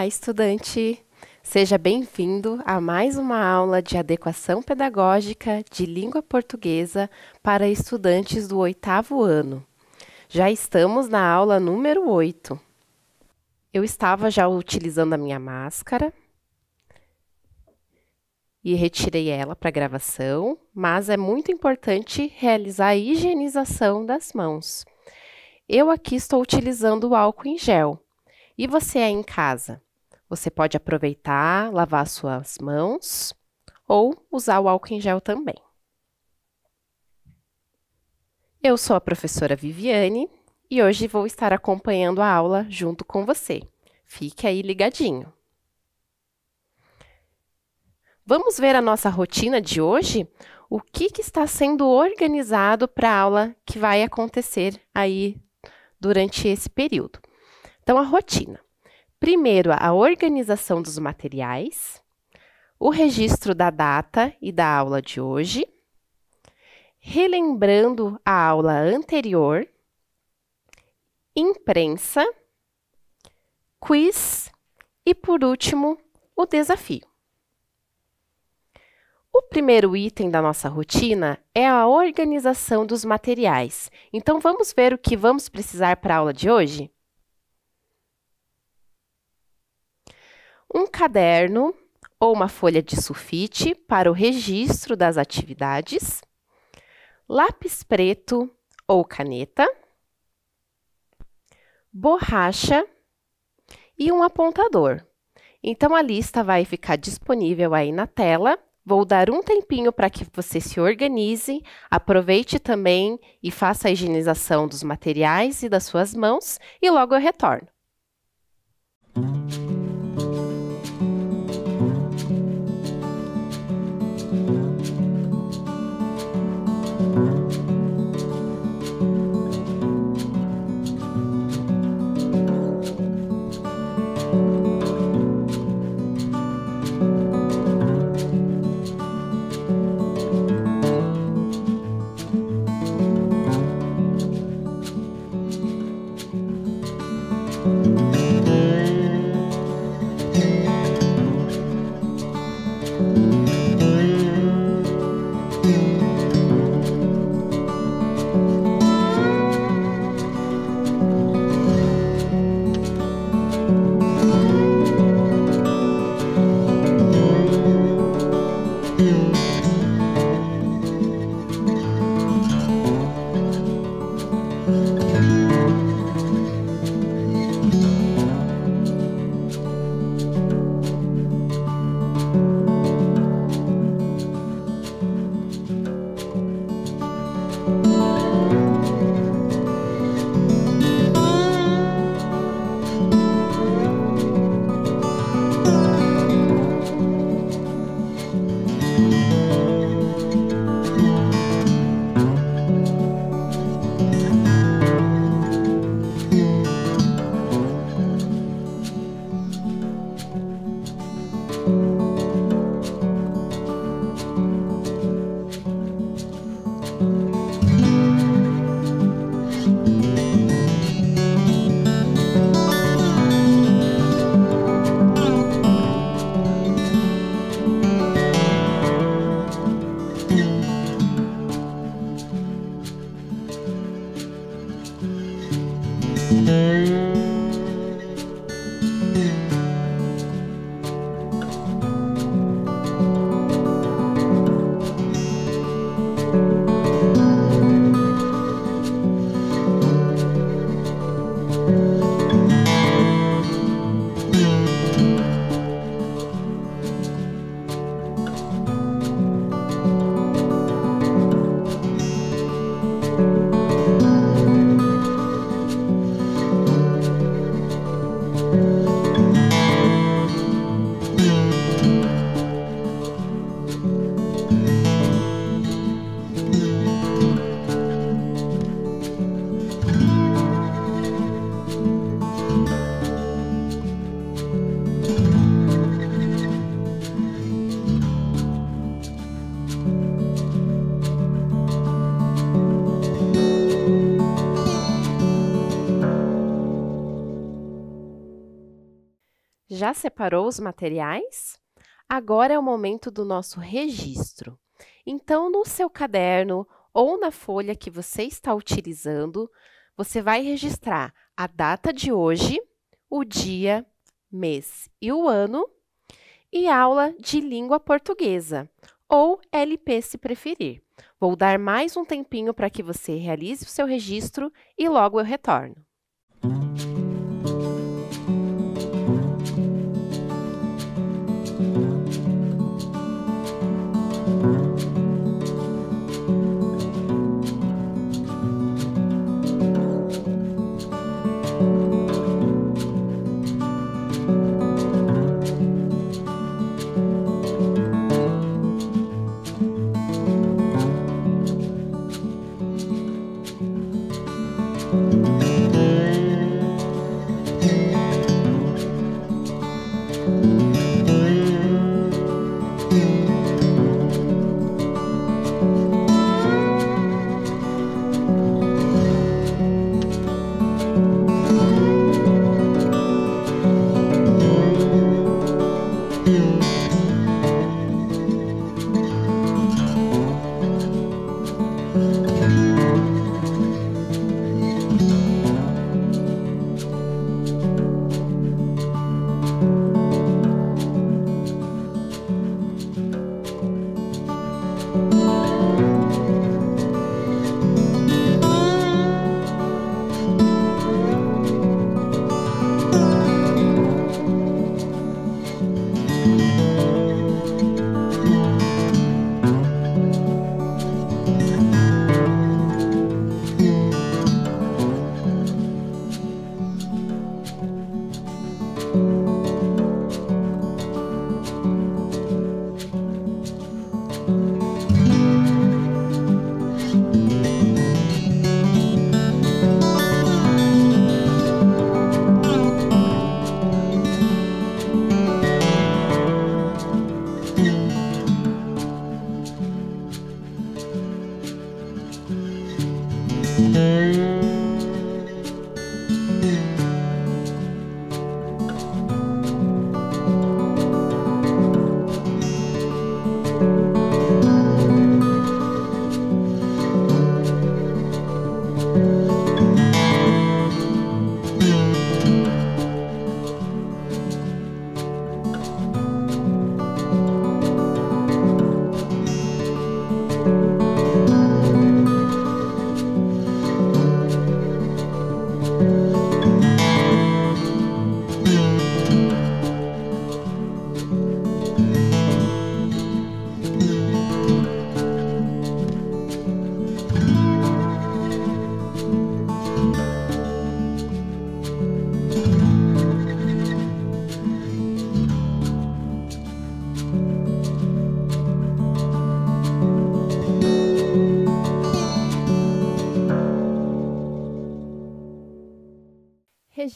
Olá, estudante! Seja bem-vindo a mais uma aula de adequação pedagógica de língua portuguesa para estudantes do oitavo ano. Já estamos na aula número 8. Eu estava já utilizando a minha máscara e retirei ela para gravação, mas é muito importante realizar a higienização das mãos. Eu aqui estou utilizando o álcool em gel. E você aí em casa? Você pode aproveitar, lavar suas mãos ou usar o álcool em gel também. Eu sou a professora Viviane e hoje vou estar acompanhando a aula junto com você. Fique aí ligadinho. Vamos ver a nossa rotina de hoje? O que, que está sendo organizado para a aula que vai acontecer aí durante esse período. Então, a rotina. Primeiro, a organização dos materiais, o registro da data e da aula de hoje, relembrando a aula anterior, imprensa, quiz e, por último, o desafio. O primeiro item da nossa rotina é a organização dos materiais. Então, vamos ver o que vamos precisar para a aula de hoje? Um caderno ou uma folha de sulfite para o registro das atividades, lápis preto ou caneta, borracha e um apontador. Então, a lista vai ficar disponível aí na tela Vou dar um tempinho para que você se organize, aproveite também e faça a higienização dos materiais e das suas mãos e logo eu retorno. Separou os materiais? Agora é o momento do nosso registro. Então, no seu caderno ou na folha que você está utilizando, você vai registrar a data de hoje, o dia, mês e o ano e aula de língua portuguesa, ou LP se preferir. Vou dar mais um tempinho para que você realize o seu registro e logo eu retorno.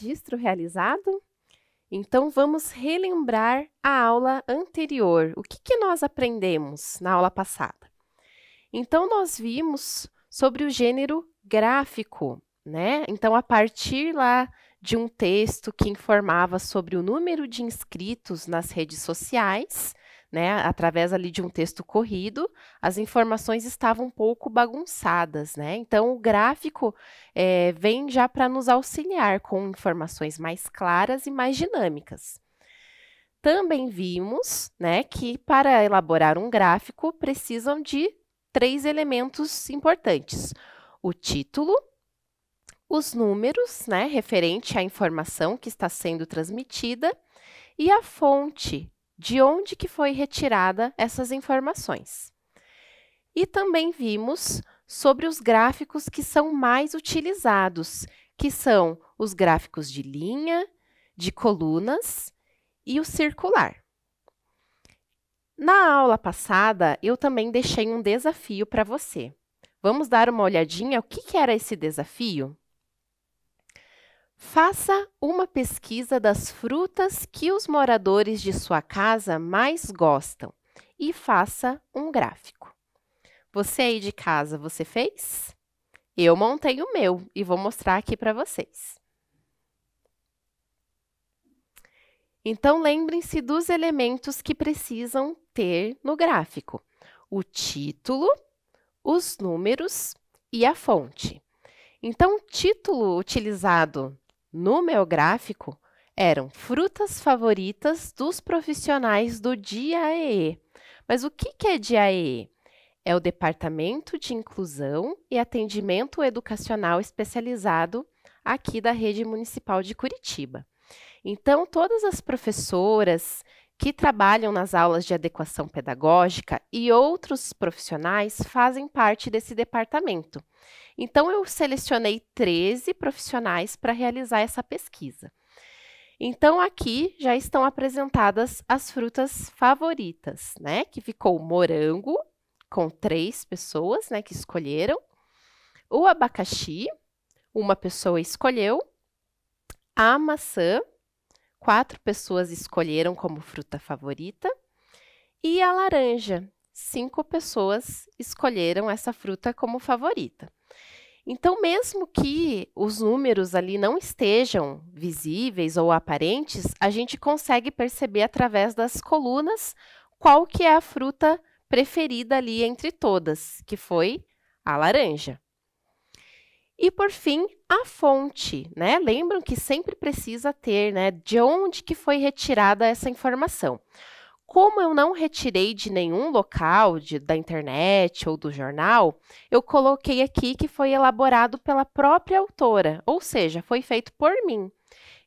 Registro realizado? Então, vamos relembrar a aula anterior. O que, que nós aprendemos na aula passada? Então, nós vimos sobre o gênero gráfico, né? Então, a partir lá de um texto que informava sobre o número de inscritos nas redes sociais, né, através ali de um texto corrido, as informações estavam um pouco bagunçadas, né? Então, o gráfico é, vem já para nos auxiliar com informações mais claras e mais dinâmicas. Também vimos, né, que para elaborar um gráfico precisam de três elementos importantes: o título, os números, né, referente à informação que está sendo transmitida, e a fonte, de onde que foi retirada essas informações. E também vimos sobre os gráficos que são mais utilizados, que são os gráficos de linha, de colunas e o circular. Na aula passada, eu também deixei um desafio para você. Vamos dar uma olhadinha o que, que era esse desafio? Faça uma pesquisa das frutas que os moradores de sua casa mais gostam e faça um gráfico. Você aí de casa, você fez? Eu montei o meu e vou mostrar aqui para vocês. Então, lembrem-se dos elementos que precisam ter no gráfico: o título, os números e a fonte. Então, o título utilizado no meu gráfico eram frutas favoritas dos profissionais do DIAEE. Mas o que é DIAEE? É o Departamento de Inclusão e Atendimento Educacional Especializado aqui da Rede Municipal de Curitiba. Então, todas as professoras que trabalham nas aulas de adequação pedagógica e outros profissionais fazem parte desse departamento. Então, eu selecionei 13 profissionais para realizar essa pesquisa. Então, aqui já estão apresentadas as frutas favoritas, né? Que ficou o morango, com três pessoas, né, que escolheram. O abacaxi, uma pessoa escolheu. A maçã, quatro pessoas escolheram como fruta favorita. E a laranja, cinco pessoas escolheram essa fruta como favorita. Então, mesmo que os números ali não estejam visíveis ou aparentes, a gente consegue perceber através das colunas qual que é a fruta preferida ali entre todas, que foi a laranja. E por fim, a fonte, né? Lembram que sempre precisa ter, né, de onde que foi retirada essa informação. Como eu não retirei de nenhum local, de, da internet ou do jornal, eu coloquei aqui que foi elaborado pela própria autora, ou seja, foi feito por mim.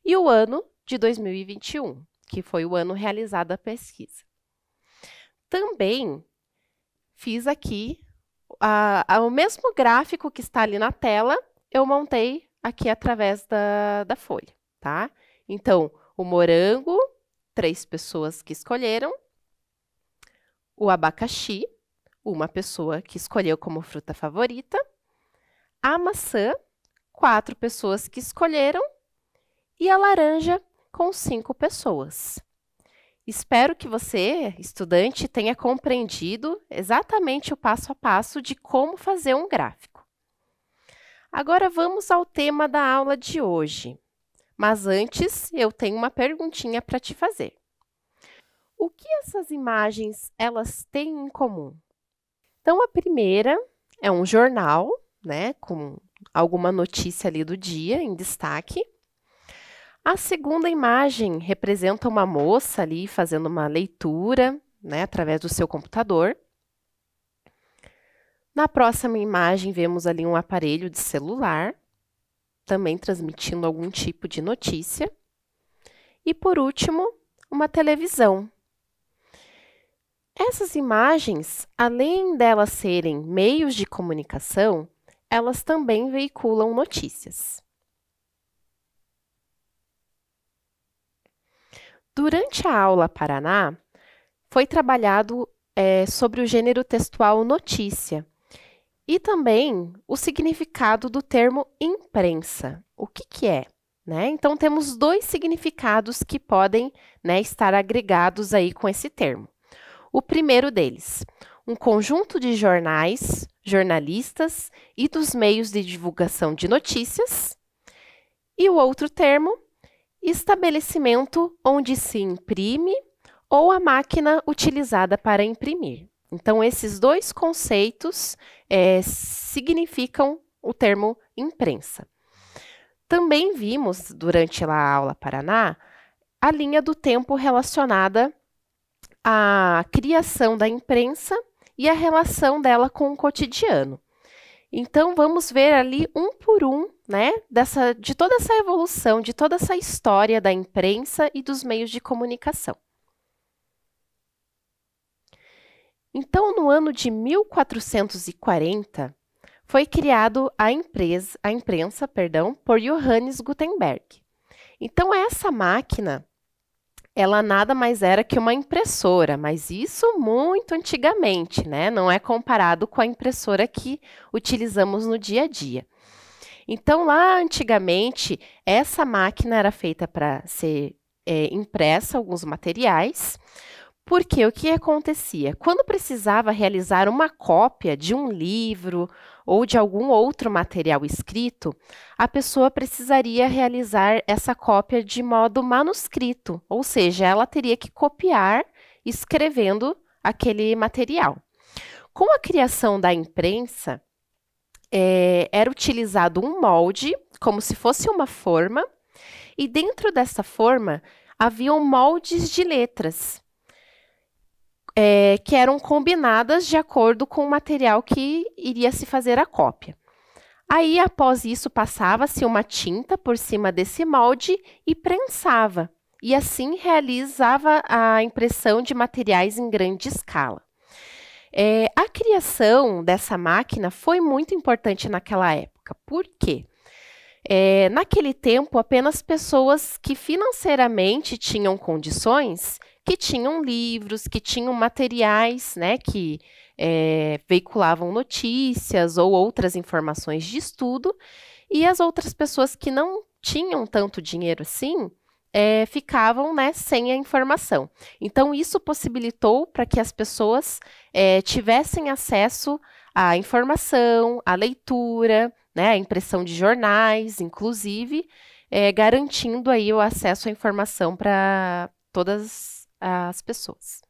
E o ano de 2021, que foi o ano realizado a pesquisa. Também fiz aqui o mesmo gráfico que está ali na tela, eu montei aqui através da, da folha, tá? Então, o morango, três pessoas que escolheram. O abacaxi, uma pessoa que escolheu como fruta favorita. A maçã, quatro pessoas que escolheram. E a laranja, com cinco pessoas. Espero que você, estudante, tenha compreendido exatamente o passo a passo de como fazer um gráfico. Agora vamos ao tema da aula de hoje. Mas antes, eu tenho uma perguntinha para te fazer. O que essas imagens elas têm em comum? Então, a primeira é um jornal, né, com alguma notícia ali do dia em destaque. A segunda imagem representa uma moça ali fazendo uma leitura, né, através do seu computador. Na próxima imagem, vemos ali um aparelho de celular, também transmitindo algum tipo de notícia. E, por último, uma televisão. Essas imagens, além delas serem meios de comunicação, elas também veiculam notícias. Durante a aula Paraná, foi trabalhado é, sobre o gênero textual notícia e também o significado do termo imprensa. O que, que é? Né? Então, temos dois significados que podem né, estar agregados aí com esse termo. O primeiro deles, um conjunto de jornais, jornalistas e dos meios de divulgação de notícias. E o outro termo, estabelecimento onde se imprime ou a máquina utilizada para imprimir. Então, esses dois conceitos é, significam o termo imprensa. Também vimos, durante a aula Paraná, a linha do tempo relacionada à criação da imprensa e a relação dela com o cotidiano. Então, vamos ver ali um por um, né, dessa, de toda essa evolução, de toda essa história da imprensa e dos meios de comunicação. Então, no ano de 1440, foi criado a, empresa, a imprensa perdão, por Johannes Gutenberg. Então, essa máquina ela nada mais era que uma impressora, mas isso muito antigamente, né? Não é comparado com a impressora que utilizamos no dia a dia. Então, lá antigamente, essa máquina era feita para ser é, impressa alguns materiais, porque o que acontecia? Quando precisava realizar uma cópia de um livro ou de algum outro material escrito, a pessoa precisaria realizar essa cópia de modo manuscrito, ou seja, ela teria que copiar escrevendo aquele material. Com a criação da imprensa, é, era utilizado um molde, como se fosse uma forma, e dentro dessa forma haviam moldes de letras é, que eram combinadas de acordo com o material que iria se fazer a cópia. Aí, após isso, passava-se uma tinta por cima desse molde e prensava, e assim realizava a impressão de materiais em grande escala. É, a criação dessa máquina foi muito importante naquela época. Por quê? É, naquele tempo, apenas pessoas que financeiramente tinham condições que tinham livros, que tinham materiais, né, que é, veiculavam notícias ou outras informações de estudo, e as outras pessoas que não tinham tanto dinheiro assim, é, ficavam né, sem a informação. Então, isso possibilitou para que as pessoas é, tivessem acesso à informação, à leitura, né, à impressão de jornais, inclusive, é, garantindo aí o acesso à informação para todas as pessoas.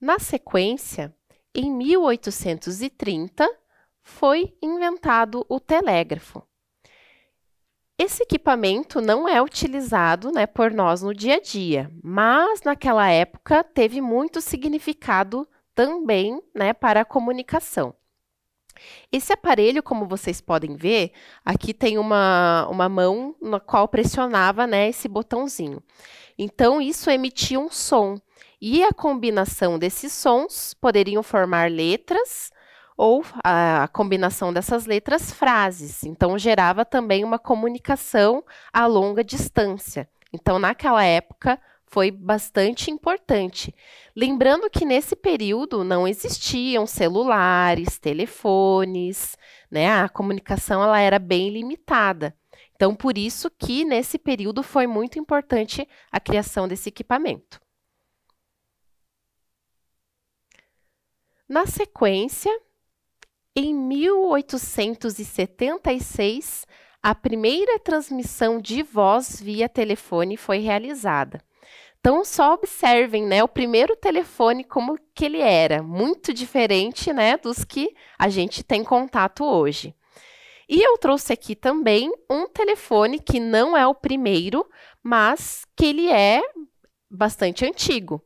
Na sequência, em 1830, foi inventado o telégrafo. Esse equipamento não é utilizado né, por nós no dia a dia, mas naquela época teve muito significado também né, para a comunicação. Esse aparelho, como vocês podem ver, aqui tem uma, uma mão na qual pressionava né, esse botãozinho. Então, isso emitia um som. E a combinação desses sons poderiam formar letras ou a combinação dessas letras, frases. Então, gerava também uma comunicação a longa distância. Então, naquela época, foi bastante importante. Lembrando que nesse período não existiam celulares, telefones, né? A comunicação ela era bem limitada. Então, por isso que nesse período foi muito importante a criação desse equipamento. Na sequência, em 1876, a primeira transmissão de voz via telefone foi realizada. Então, só observem, né, o primeiro telefone como que ele era, muito diferente, né, dos que a gente tem contato hoje. E eu trouxe aqui também um telefone que não é o primeiro, mas que ele é bastante antigo.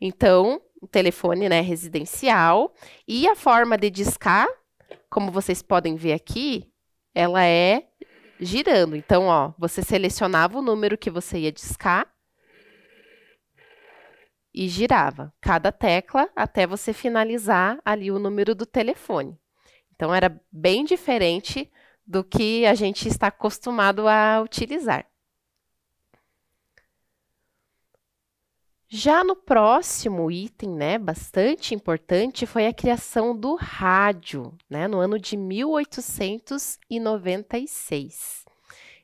Então, o telefone, né, residencial e a forma de discar, como vocês podem ver aqui, ela é girando. Então, ó, você selecionava o número que você ia discar e girava cada tecla até você finalizar ali o número do telefone. Então era bem diferente do que a gente está acostumado a utilizar. Já no próximo item, né, bastante importante, foi a criação do rádio, né, no ano de 1896.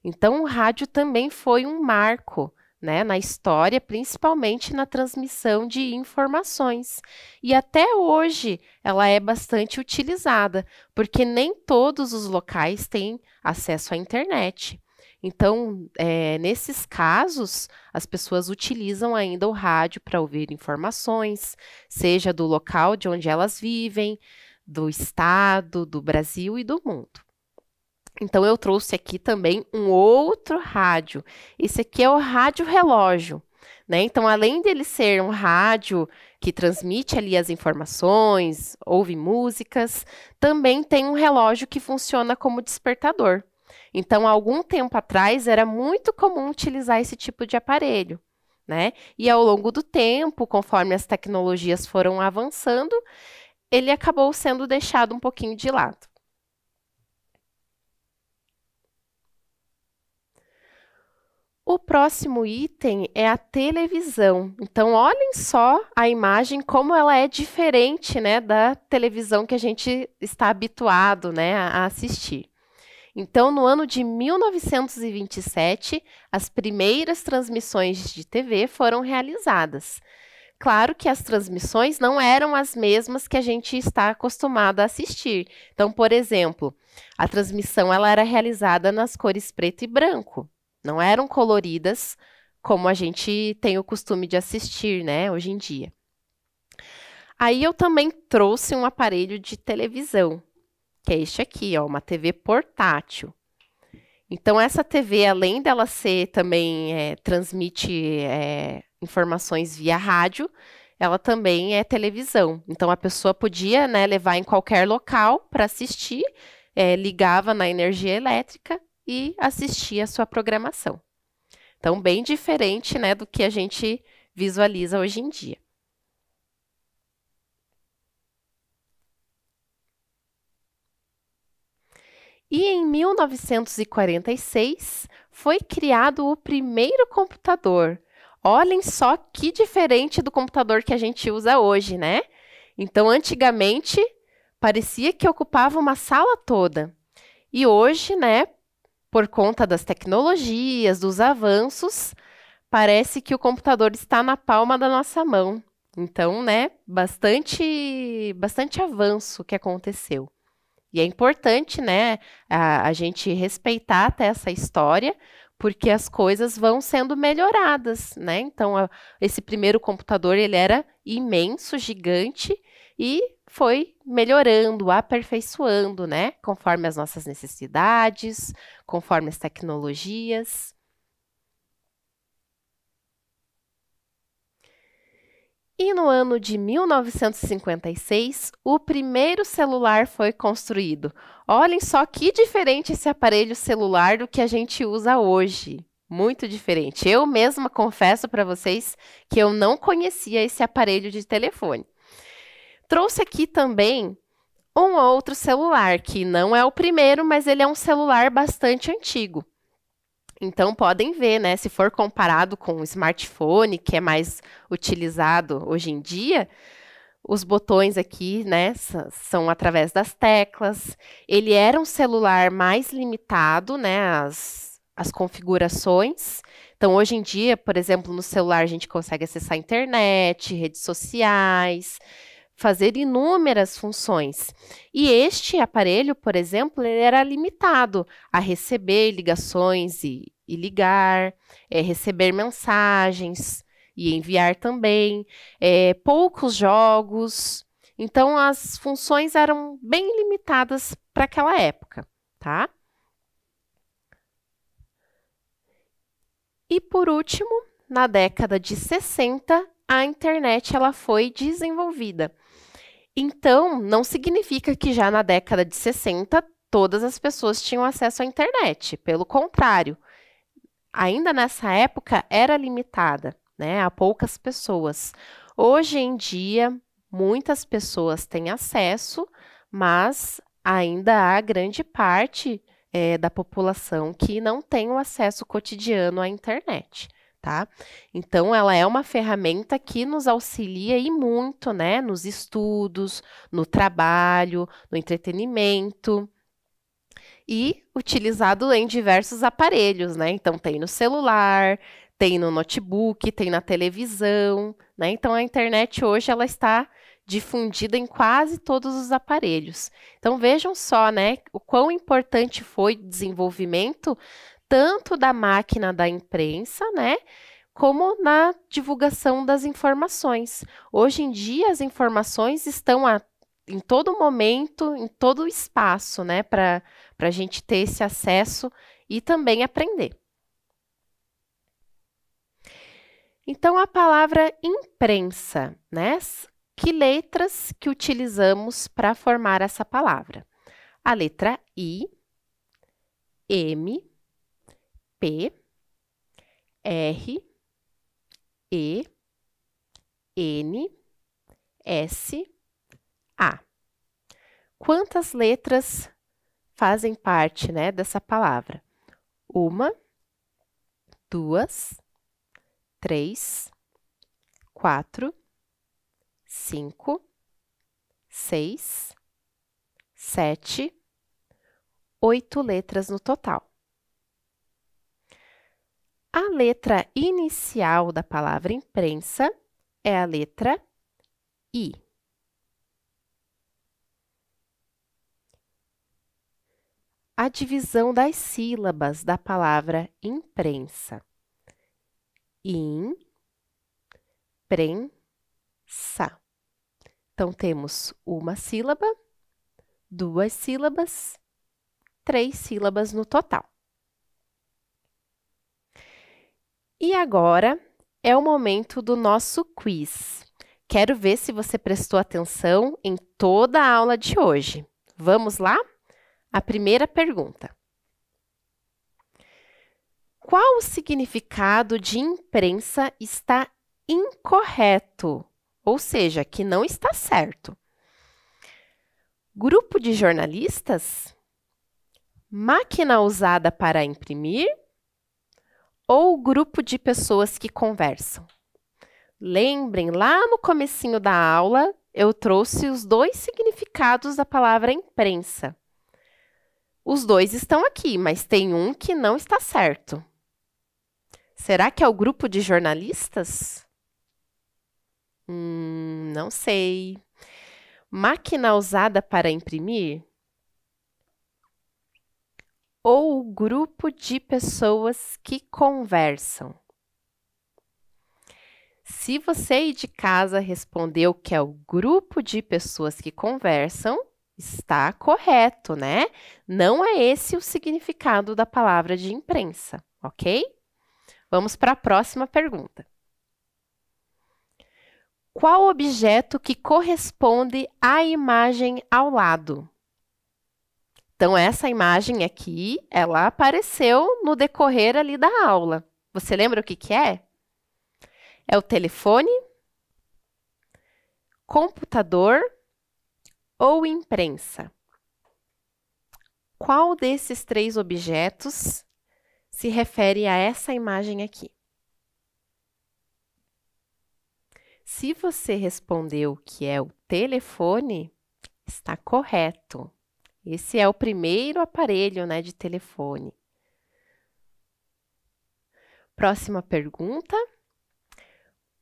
Então, o rádio também foi um marco né, na história, principalmente na transmissão de informações. E até hoje ela é bastante utilizada, porque nem todos os locais têm acesso à internet. Então, é, nesses casos, as pessoas utilizam ainda o rádio para ouvir informações, seja do local de onde elas vivem, do estado, do Brasil e do mundo. Então, eu trouxe aqui também um outro rádio. Esse aqui é o rádio relógio. Né? Então, além dele ser um rádio que transmite ali as informações, ouve músicas, também tem um relógio que funciona como despertador. Então, algum tempo atrás, era muito comum utilizar esse tipo de aparelho. Né? E ao longo do tempo, conforme as tecnologias foram avançando, ele acabou sendo deixado um pouquinho de lado. O próximo item é a televisão. Então, olhem só a imagem, como ela é diferente né, da televisão que a gente está habituado né, a assistir. Então, no ano de 1927, as primeiras transmissões de TV foram realizadas. Claro que as transmissões não eram as mesmas que a gente está acostumado a assistir. Então, por exemplo, a transmissão ela era realizada nas cores preto e branco. Não eram coloridas como a gente tem o costume de assistir, né, hoje em dia. Aí eu também trouxe um aparelho de televisão, que é este aqui, ó, uma TV portátil. Então, essa TV, além dela ser também é, transmite é, informações via rádio, ela também é televisão. Então, a pessoa podia né, levar em qualquer local para assistir, é, ligava na energia elétrica e assistia a sua programação. Então, bem diferente né, do que a gente visualiza hoje em dia. E em 1946 foi criado o primeiro computador. Olhem só que diferente do computador que a gente usa hoje, né? Então, antigamente, parecia que ocupava uma sala toda. E hoje, né, por conta das tecnologias, dos avanços, parece que o computador está na palma da nossa mão. Então, né, bastante, bastante avanço que aconteceu. E é importante, né, a, a gente respeitar até essa história, porque as coisas vão sendo melhoradas, né? Então, a, esse primeiro computador, ele era imenso, gigante, e foi melhorando, aperfeiçoando, né? Conforme as nossas necessidades, conforme as tecnologias. E no ano de 1956, o primeiro celular foi construído. Olhem só que diferente esse aparelho celular do que a gente usa hoje. Muito diferente. Eu mesma confesso para vocês que eu não conhecia esse aparelho de telefone. Trouxe aqui também um outro celular, que não é o primeiro, mas ele é um celular bastante antigo. Então, podem ver, né? Se for comparado com o smartphone, que é mais utilizado hoje em dia, os botões aqui, né, são através das teclas. Ele era um celular mais limitado, né, as, as configurações. Então, hoje em dia, por exemplo, no celular a gente consegue acessar a internet, redes sociais, fazer inúmeras funções. E este aparelho, por exemplo, era limitado a receber ligações e, e ligar, é, receber mensagens e enviar também, é, poucos jogos. Então, as funções eram bem limitadas para aquela época, tá? E por último, na década de 60, a internet ela foi desenvolvida. Então, não significa que já na década de 60 todas as pessoas tinham acesso à internet. Pelo contrário, ainda nessa época era limitada né, a poucas pessoas. Hoje em dia, muitas pessoas têm acesso, mas ainda há grande parte é, da população que não tem o acesso cotidiano à internet tá? Então, ela é uma ferramenta que nos auxilia e muito, né, nos estudos, no trabalho, no entretenimento e utilizado em diversos aparelhos, né? Então, tem no celular, tem no notebook, tem na televisão, né? Então, a internet hoje ela está difundida em quase todos os aparelhos. Então, vejam só, né, o quão importante foi o desenvolvimento tanto da máquina da imprensa, né? Como na divulgação das informações. Hoje em dia, as informações estão a, em todo momento, em todo espaço, né? Para a gente ter esse acesso e também aprender. Então, a palavra imprensa, né? Que letras que utilizamos para formar essa palavra? A letra I, M, P, R, E, N, S, A. Quantas letras fazem parte né, dessa palavra? Uma, duas, três, quatro, cinco, seis, sete, oito letras no total. A letra inicial da palavra imprensa é a letra I. A divisão das sílabas da palavra imprensa. Imprensa. Então, temos uma sílaba, duas sílabas, três sílabas no total. E agora é o momento do nosso quiz. Quero ver se você prestou atenção em toda a aula de hoje. Vamos lá? A primeira pergunta. Qual o significado de imprensa está incorreto? Ou seja, que não está certo. Grupo de jornalistas? Máquina usada para imprimir? Ou grupo de pessoas que conversam? Lembrem, lá no comecinho da aula, eu trouxe os dois significados da palavra imprensa. Os dois estão aqui, mas tem um que não está certo. Será que é o grupo de jornalistas? Hum, não sei. Máquina usada para imprimir? Ou o grupo de pessoas que conversam? Se você aí de casa respondeu que é o grupo de pessoas que conversam, Está correto, né? Não é esse o significado da palavra de imprensa, ok? Vamos para a próxima pergunta. Qual objeto que corresponde à imagem ao lado? Então, essa imagem aqui, ela apareceu no decorrer ali da aula. Você lembra o que, que é? É o telefone, computador ou imprensa? Qual desses três objetos se refere a essa imagem aqui? Se você respondeu que é o telefone, está correto. Esse é o primeiro aparelho né, de telefone. Próxima pergunta.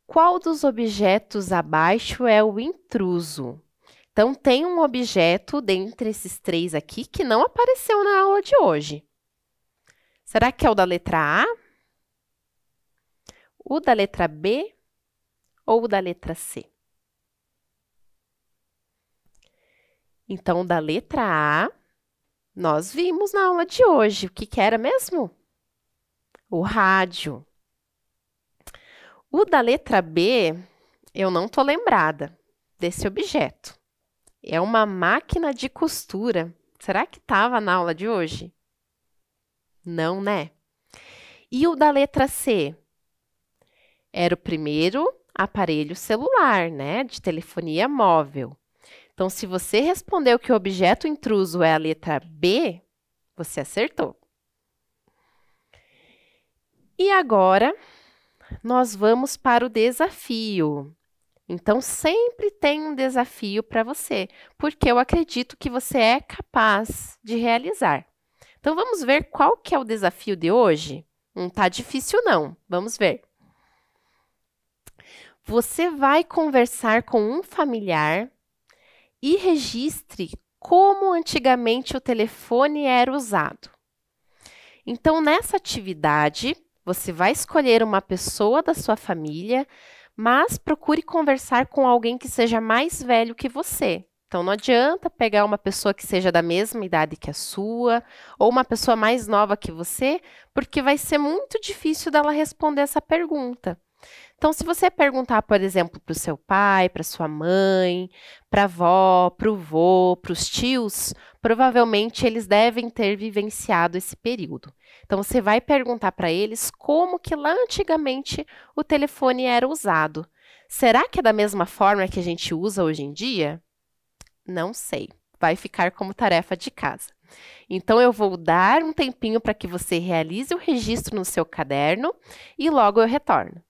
Qual dos objetos abaixo é o intruso? Então, tem um objeto dentre esses três aqui que não apareceu na aula de hoje. Será que é o da letra A? O da letra B? Ou o da letra C? Então, da letra A, nós vimos na aula de hoje. O que, que era mesmo? O rádio. O da letra B, eu não estou lembrada desse objeto. É uma máquina de costura. Será que estava na aula de hoje? Não, né? E o da letra C? Era o primeiro aparelho celular, né? De telefonia móvel. Então, se você respondeu que o objeto intruso é a letra B, você acertou. E agora, nós vamos para o desafio. Então, sempre tem um desafio para você, porque eu acredito que você é capaz de realizar. Então, vamos ver qual que é o desafio de hoje? Não está difícil, não. Vamos ver. Você vai conversar com um familiar e registre como antigamente o telefone era usado. Então, nessa atividade, você vai escolher uma pessoa da sua família mas procure conversar com alguém que seja mais velho que você. Então, não adianta pegar uma pessoa que seja da mesma idade que a sua, ou uma pessoa mais nova que você, porque vai ser muito difícil dela responder essa pergunta. Então, se você perguntar, por exemplo, para o seu pai, para sua mãe, para a avó, para o vô, para os tios, provavelmente eles devem ter vivenciado esse período. Então, você vai perguntar para eles como que lá antigamente o telefone era usado. Será que é da mesma forma que a gente usa hoje em dia? Não sei. Vai ficar como tarefa de casa. Então, eu vou dar um tempinho para que você realize o registro no seu caderno e logo eu retorno.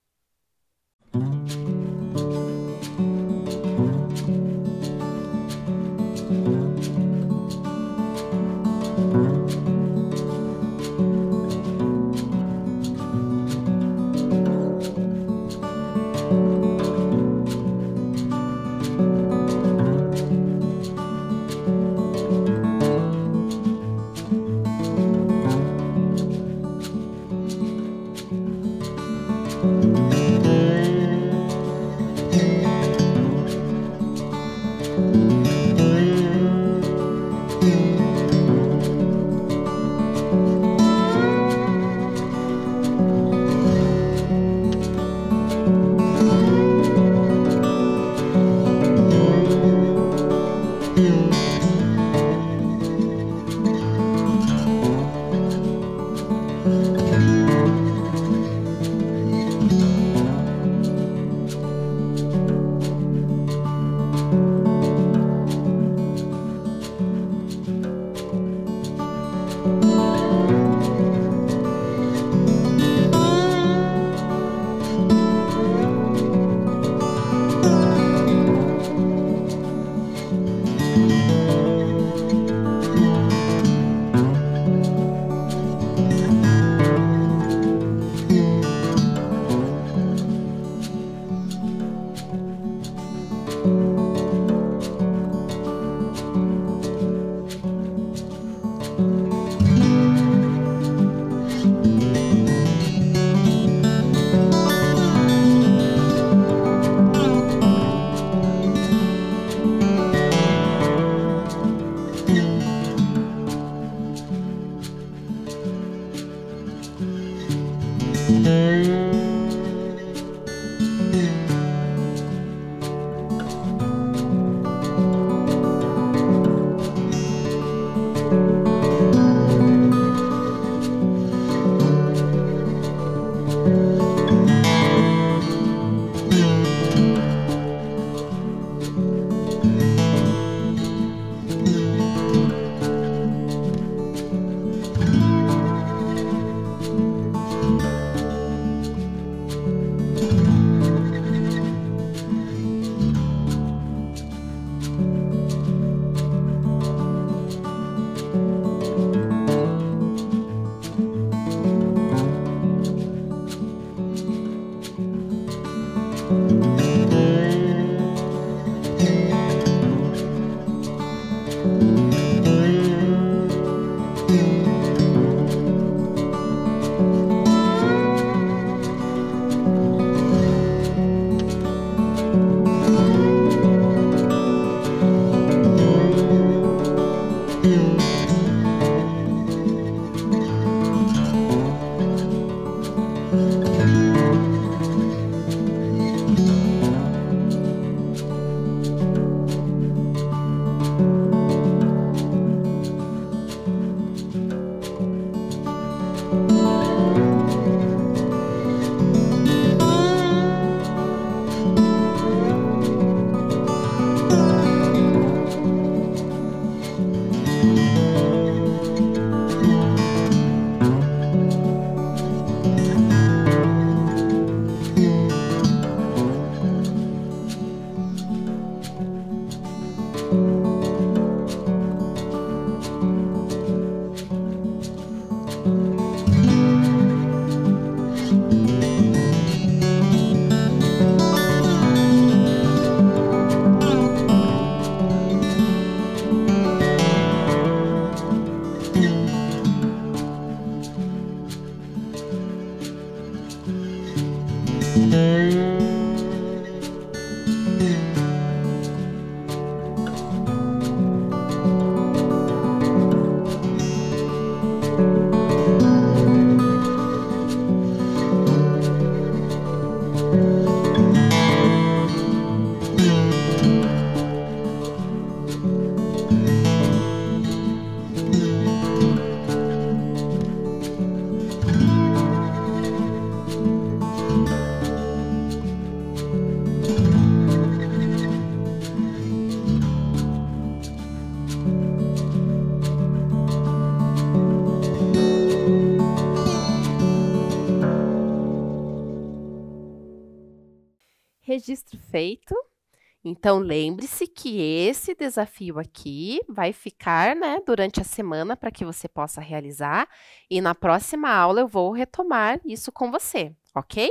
Então, lembre-se que esse desafio aqui vai ficar né, durante a semana para que você possa realizar. E na próxima aula eu vou retomar isso com você, ok?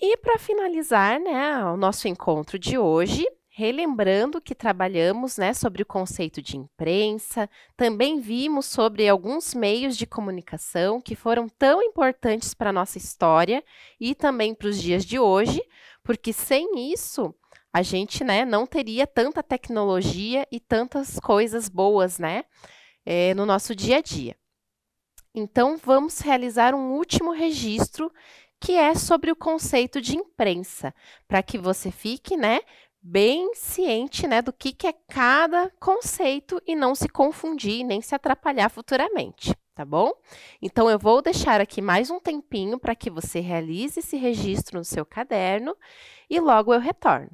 E para finalizar né, o nosso encontro de hoje, Relembrando que trabalhamos né, sobre o conceito de imprensa, também vimos sobre alguns meios de comunicação que foram tão importantes para a nossa história e também para os dias de hoje, porque sem isso a gente né, não teria tanta tecnologia e tantas coisas boas né, é, no nosso dia a dia. Então, vamos realizar um último registro que é sobre o conceito de imprensa, para que você fique né, bem ciente né, do que, que é cada conceito e não se confundir nem se atrapalhar futuramente, tá bom? Então, eu vou deixar aqui mais um tempinho para que você realize esse registro no seu caderno e logo eu retorno.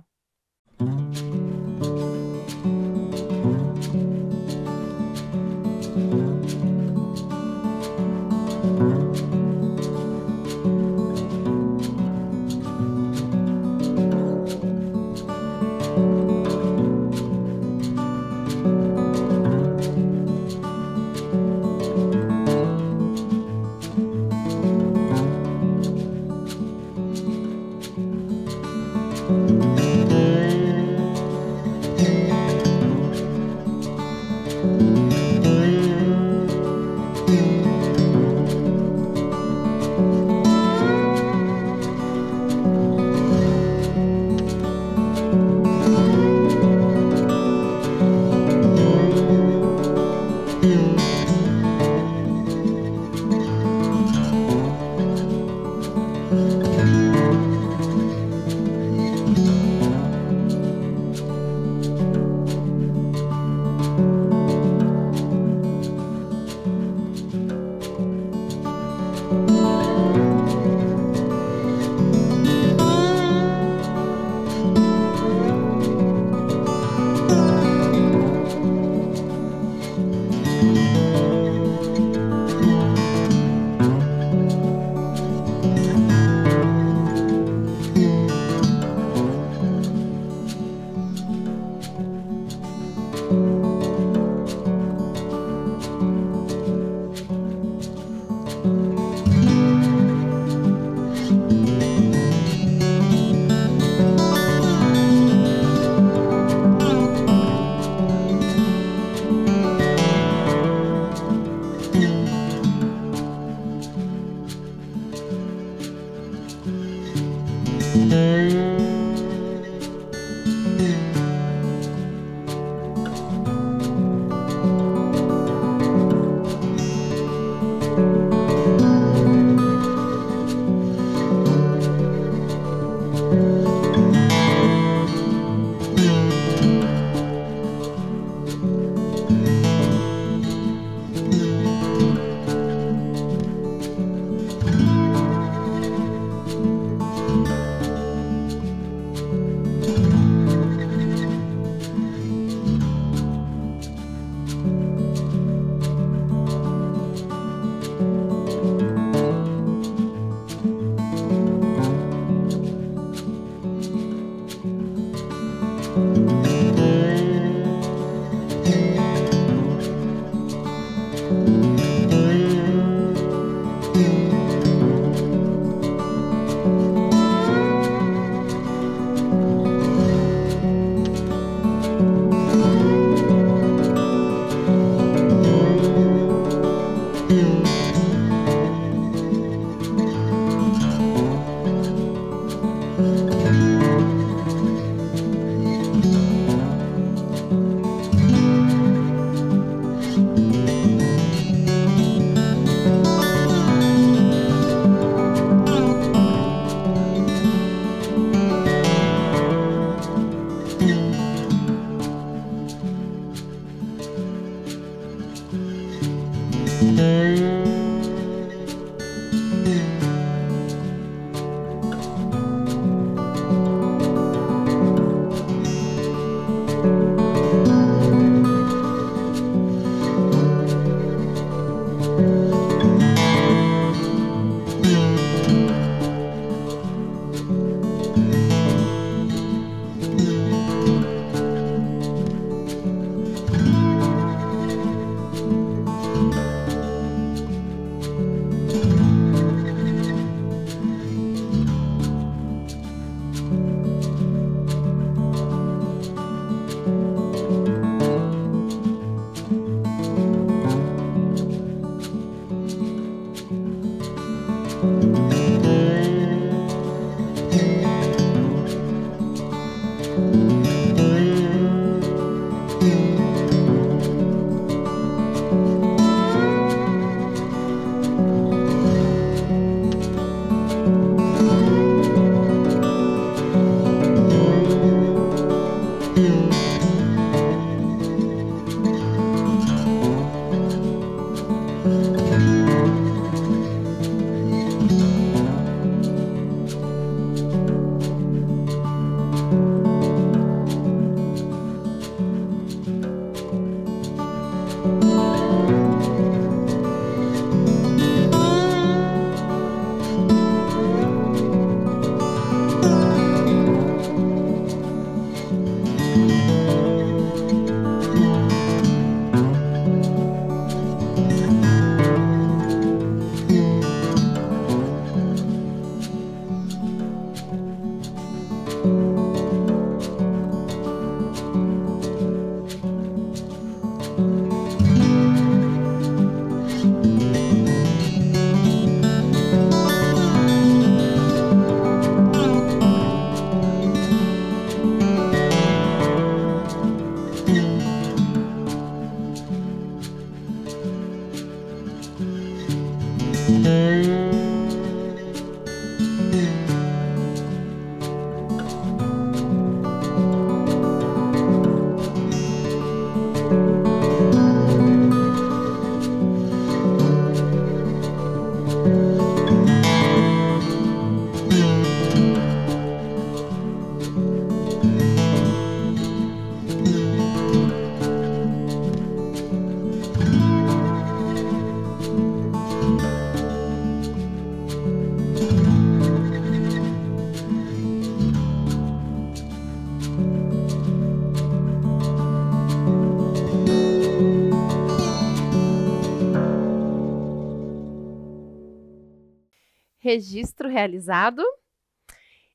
Registro realizado.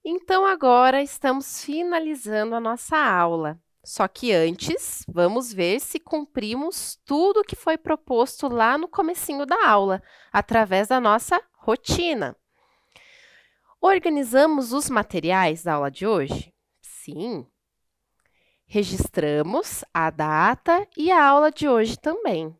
Então, agora estamos finalizando a nossa aula. Só que antes, vamos ver se cumprimos tudo que foi proposto lá no comecinho da aula, através da nossa rotina. Organizamos os materiais da aula de hoje? Sim. Registramos a data e a aula de hoje também.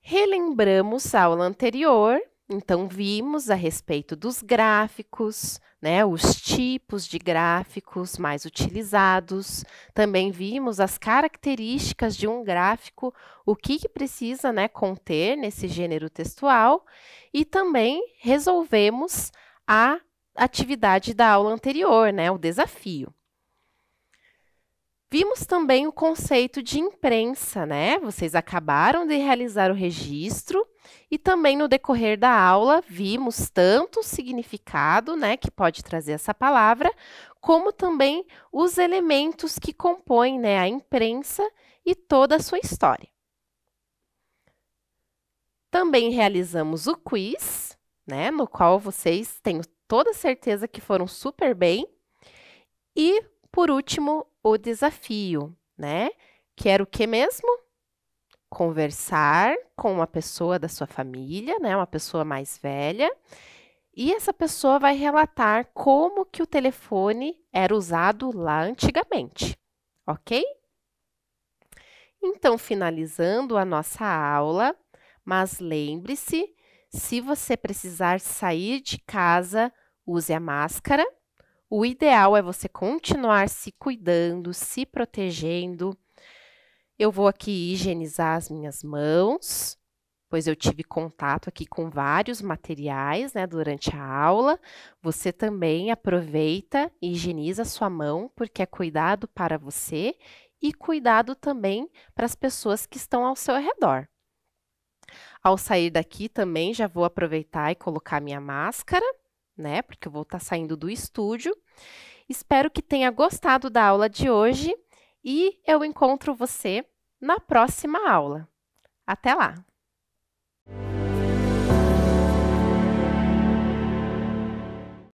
Relembramos a aula anterior, então vimos a respeito dos gráficos, né, os tipos de gráficos mais utilizados. Também vimos as características de um gráfico, o que, que precisa né, conter nesse gênero textual. E também resolvemos a atividade da aula anterior, né, o desafio. Vimos também o conceito de imprensa, né? Vocês acabaram de realizar o registro e também no decorrer da aula vimos tanto o significado, né, que pode trazer essa palavra, como também os elementos que compõem, né, a imprensa e toda a sua história. Também realizamos o quiz, né, no qual vocês tenho toda certeza que foram super bem. E, por último, o desafio, né? Que era o que mesmo? Conversar com uma pessoa da sua família, né? Uma pessoa mais velha. E essa pessoa vai relatar como que o telefone era usado lá antigamente, ok? Então, finalizando a nossa aula, mas lembre-se, se você precisar sair de casa, use a máscara o ideal é você continuar se cuidando, se protegendo. Eu vou aqui higienizar as minhas mãos, pois eu tive contato aqui com vários materiais né, durante a aula. Você também aproveita e higieniza sua mão, porque é cuidado para você e cuidado também para as pessoas que estão ao seu redor. Ao sair daqui também já vou aproveitar e colocar minha máscara né? Porque eu vou estar tá saindo do estúdio. Espero que tenha gostado da aula de hoje e eu encontro você na próxima aula. Até lá!